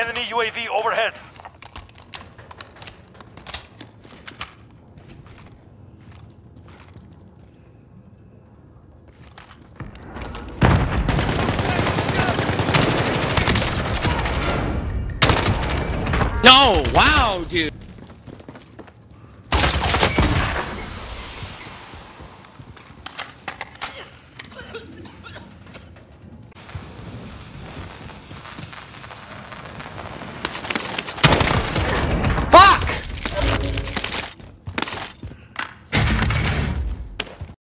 enemy UAV overhead. No, wow, dude.